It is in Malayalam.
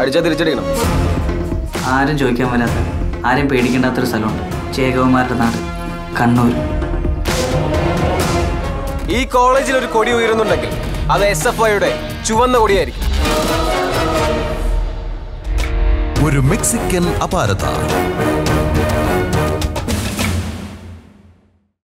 അടിച്ചാ തിരിച്ചടിക്കണം. ആരും ചോദിക്കാൻ വരാത്ത ആരും പേടിക്കേണ്ടാത്തൊരു സ്ഥലമുണ്ട്. ചേകവന്മാരുടെ നാട് കണ്ണൂർ. ഈ കോളേജിൽ ഒരു കൊടി ഉയരുന്നുണ്ടെങ്കിൽ അത് എസ് എഫ് ഐയുടെ ചുവന്ന കൊടിയായിരിക്കും. ഒരു മെക്സിക്കൻ അപാരത.